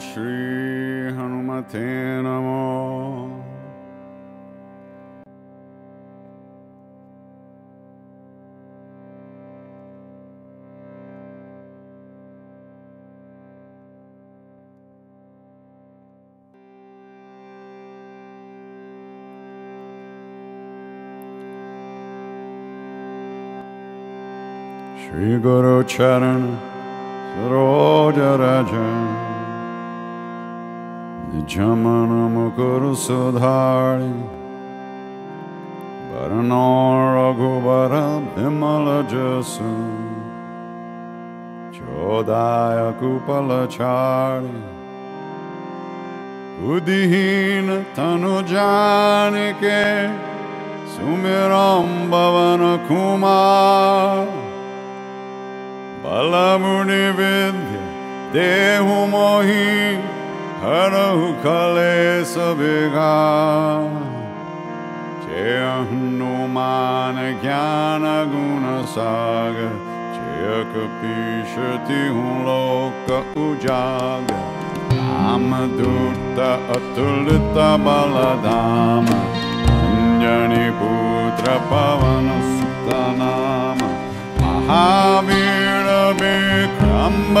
Shri Hanumate Namo Shri Guru Charan Saroja Rajan Jamanam Kuru Sudhari Paranoragubara Bimala Jasu Chodaya Kupala Chari Udihin Tanujanike Sumiram Balamuni Vidya Dehu Numan ज्ञान गुण सग पिश्रुति who लोक उजाग रामदूत अतुर बलदापुत्र पवनस्तनाम महावीर विम्बजरङ्गी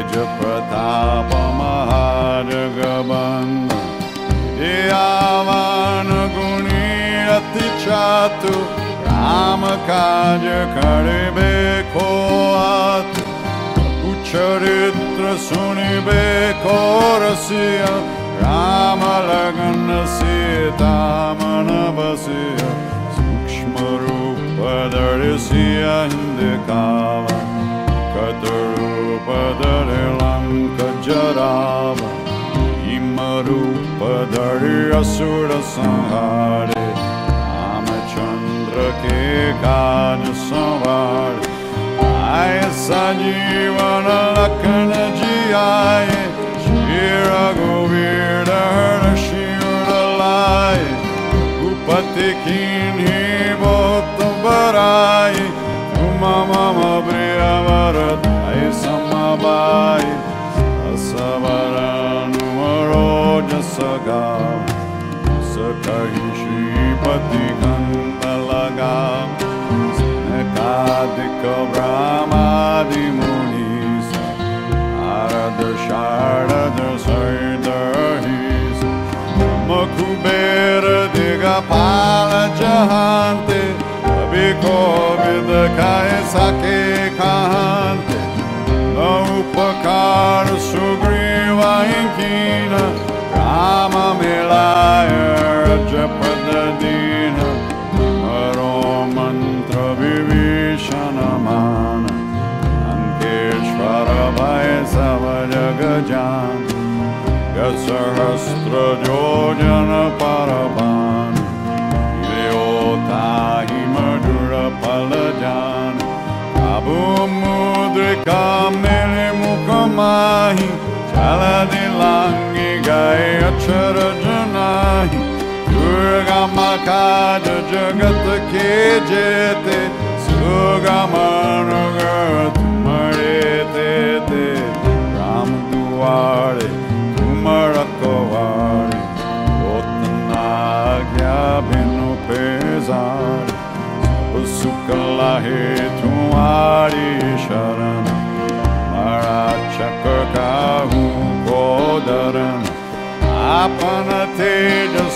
तेज प्रताप महाजगबंदन आवन गुणी अति चातु राम काज करबे को आतु चरित्र सुनिबे को रसिया राम लगन सीता मन बसिया सूक्ष्म रूप दर्शिया हिंदकावा कद रूप रूपधरलां कजराव हिमरूपधर्यसुरसंहारे रामचन्द्र के कान संवार आय सजीवन लखन जियाय श्री रघुवीर शिवलाय उपति की बहुत बराई मम प्रिय Bharat samabay Asavaranu aroja saga Sakahishi pati gandalaga Snekadika brahmadi munis Arada sharada sardarhis Makubera digapala jahante Abhi kovida kahe sake Sahasrajojana Parabhani Leota Himadura Palajan Kabu Mudrika Mere Mukamahi Chaladilangi Gaya Charajanahi Durga Makada Jagat Kejete Sugamanagar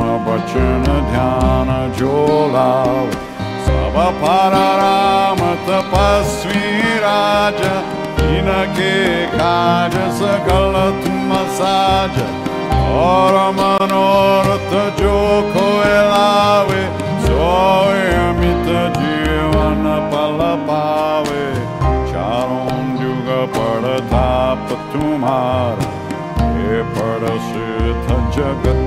वचन ध्यान जो सब पर राम तपस्वी राजा इनके काज सकल तुम साज और मनोरथ जो खोए लावे सोए जीवन पल पावे। चारों युग पड़ ताप तुम्हारा, हे पड़ सिद्ध जगत।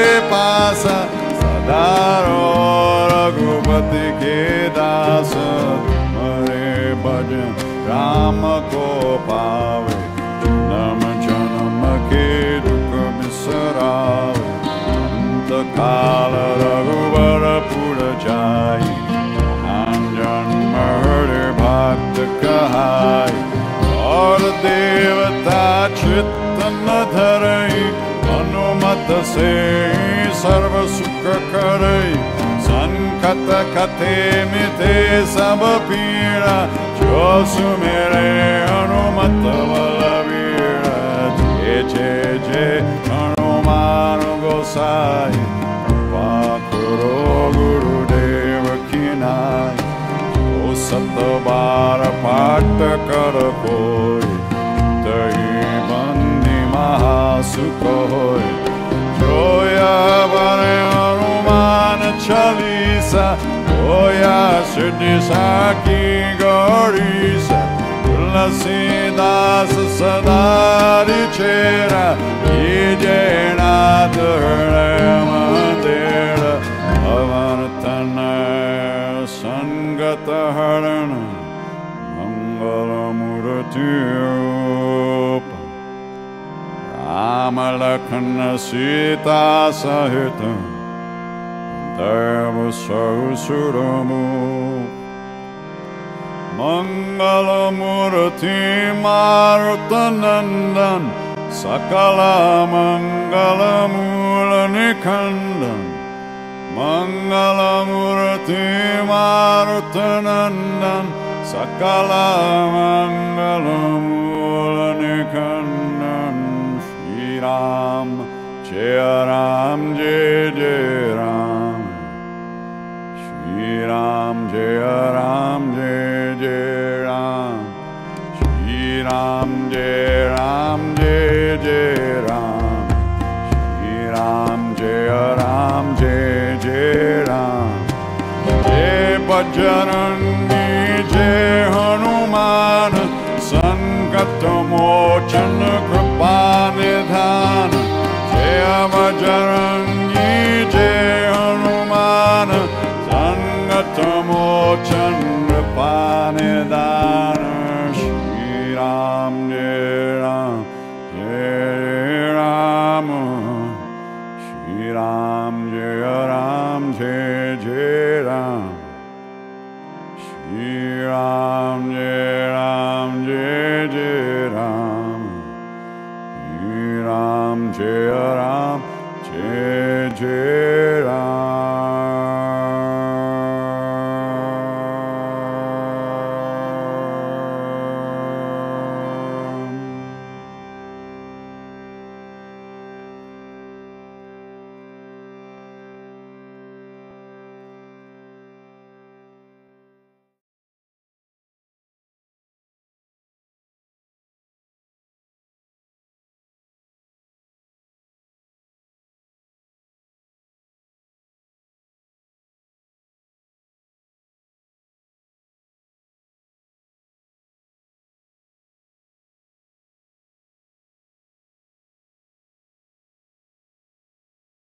से सर्व सुख करई संकट कथे मिथे सब पीड़ा जो सुमेरे हनुमत बलवीर जय जय जय हनुमान गोसाई कृपा करो गुरुदेव की नाई ओ सत बार पाठ कर कोई तही बंदी महासुख होय लिरा अमर्तन सङ्गत हर मङ्गल मूर्ति ओपल सीता सहित Deva Sausuramu Mangalamurti Martanandan Sakala Mangalamulanikandan Mangalamurti Martanandan Sakala Mangalamulanikandan Shri Ram Jai Ram Jai Jaya Ram